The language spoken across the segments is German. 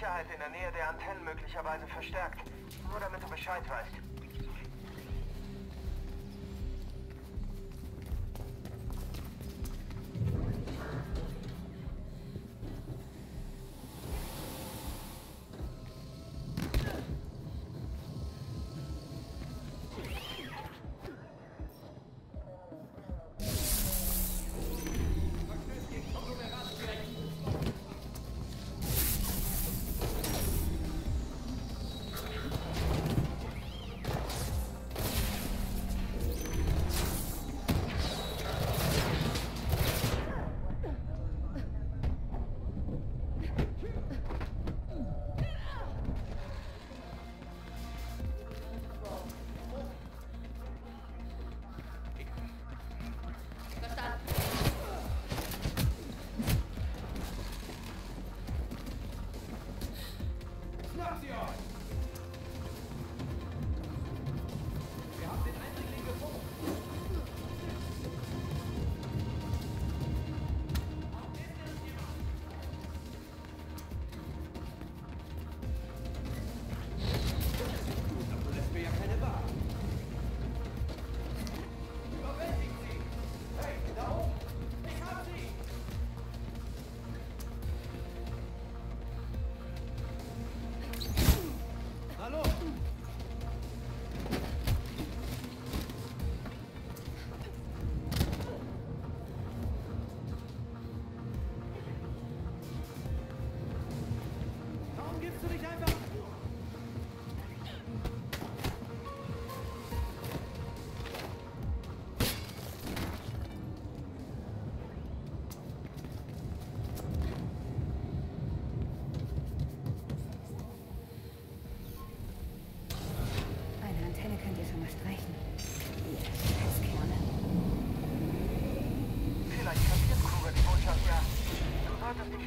Sicherheit in der Nähe der Antennen möglicherweise verstärkt. Nur damit du Bescheid weißt.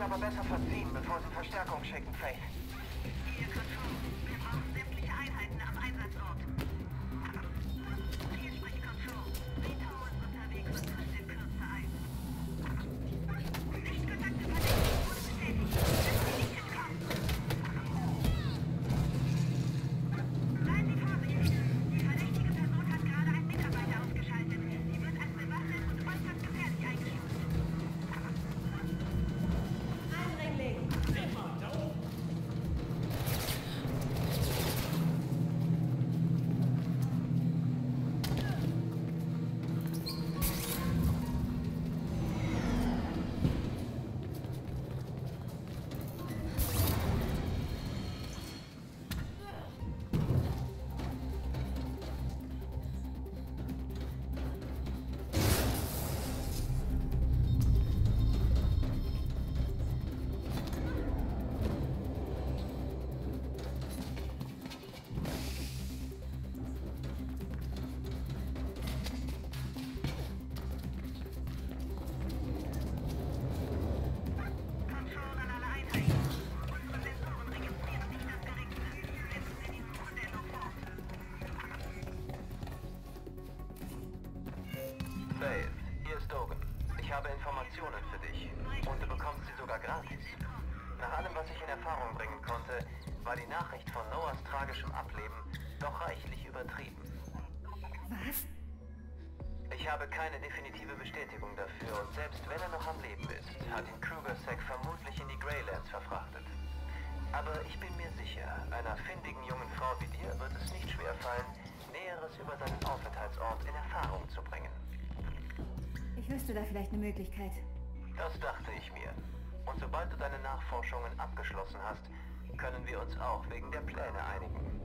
Aber besser verziehen, bevor sie Verstärkung schicken, Faith. War die Nachricht von Noahs tragischem Ableben doch reichlich übertrieben. Was? Ich habe keine definitive Bestätigung dafür und selbst wenn er noch am Leben ist, hat ihn Krugersec vermutlich in die Greylands verfrachtet. Aber ich bin mir sicher, einer findigen jungen Frau wie dir wird es nicht schwerfallen, Näheres über seinen Aufenthaltsort in Erfahrung zu bringen. Ich wüsste da vielleicht eine Möglichkeit. Das dachte ich mir. Und sobald du deine Nachforschungen abgeschlossen hast, können wir uns auch wegen der Pläne einigen.